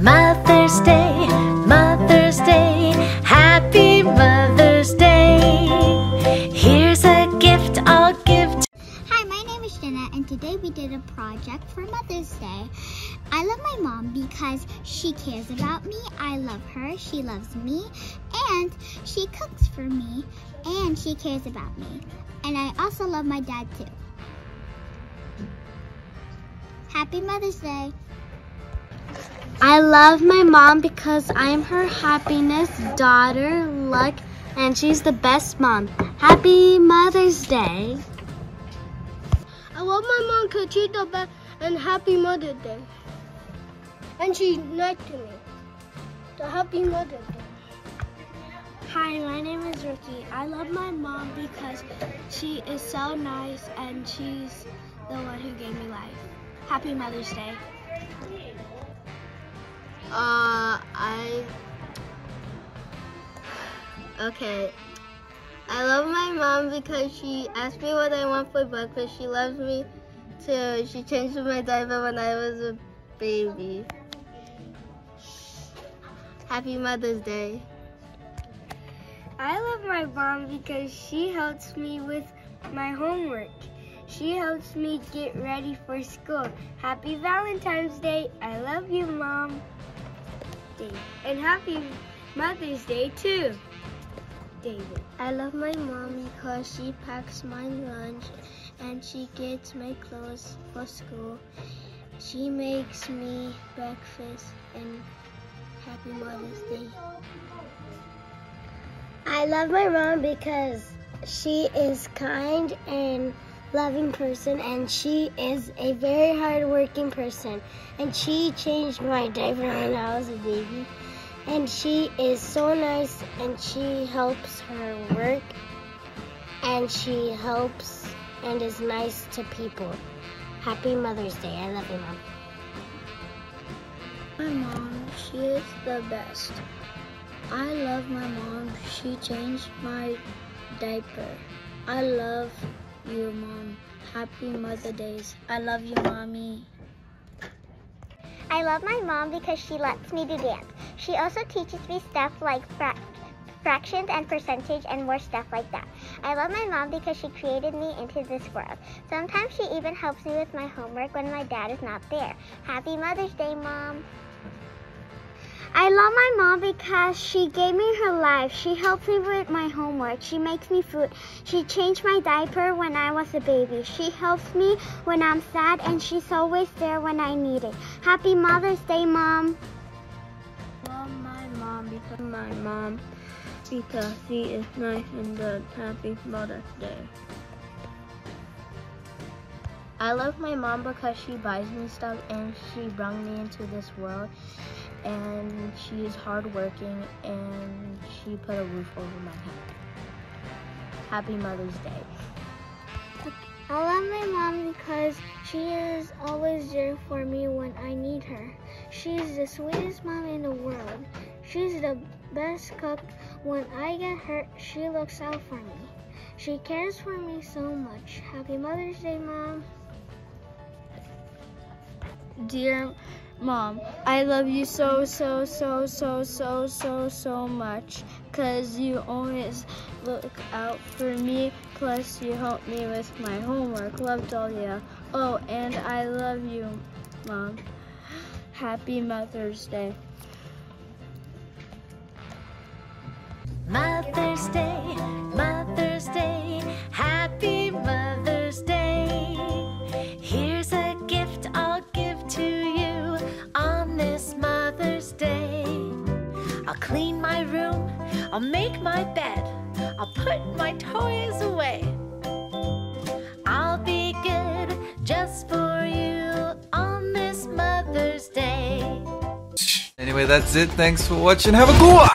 Mother's Day, Mother's Day, Happy Mother's Day. Here's a gift I'll give to Hi, my name is Jenna, and today we did a project for Mother's Day. I love my mom because she cares about me. I love her. She loves me. And she cooks for me. And she cares about me. And I also love my dad too. Happy Mother's Day. I love my mom because I'm her happiness, daughter, luck, and she's the best mom. Happy Mother's Day. I love my mom because she's the best and happy Mother's Day. And she's nice to me. So happy Mother's Day. Hi, my name is Ricky. I love my mom because she is so nice and she's the one who gave me life. Happy Mother's Day. Uh, I. Okay. I love my mom because she asked me what I want for breakfast. She loves me too. She changed my diaper when I was a baby. Happy Mother's Day. I love my mom because she helps me with my homework. She helps me get ready for school. Happy Valentine's Day. I love you, Mom. And happy Mother's Day, too, David. I love my mom because she packs my lunch and she gets my clothes for school. She makes me breakfast and happy Mother's Day. I love my mom because she is kind and loving person and she is a very hardworking person and she changed my diaper when I was a baby and she is so nice and she helps her work and she helps and is nice to people. Happy Mother's Day. I love you, Mom. My mom, she is the best. I love my mom. She changed my diaper. I love you, Mom. Happy Mother Days. I love you, Mommy. I love my mom because she lets me do dance. She also teaches me stuff like fra- fractions and percentage and more stuff like that. I love my mom because she created me into this world. Sometimes she even helps me with my homework when my dad is not there. Happy Mother's Day, Mom. I love my mom because she gave me her life. She helps me with my homework. She makes me food. She changed my diaper when I was a baby. She helps me when I'm sad and she's always there when I need it. Happy Mother's Day, Mom. love my mom because my mom because she is nice and good. Happy Mother's Day. I love my mom because she buys me stuff and she brought me into this world and she is hardworking and she put a roof over my head. Happy Mother's Day. I love my mom because she is always there for me when I need her. She's the sweetest mom in the world. She's the best cook. When I get hurt, she looks out for me. She cares for me so much. Happy Mother's Day, Mom. Dear Mom, I love you so, so, so, so, so, so, so much. Cause you always look out for me. Plus you help me with my homework. Love Dahlia. Oh, and I love you, Mom. Happy Mother's Day. Mother's Day, Mother's Day, I'll make my bed, I'll put my toys away. I'll be good just for you on this Mother's Day. Anyway, that's it. Thanks for watching. Have a cool one!